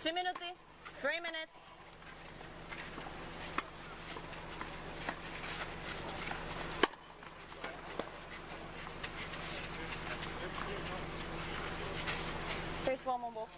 Two minutes, three minutes. There's one more.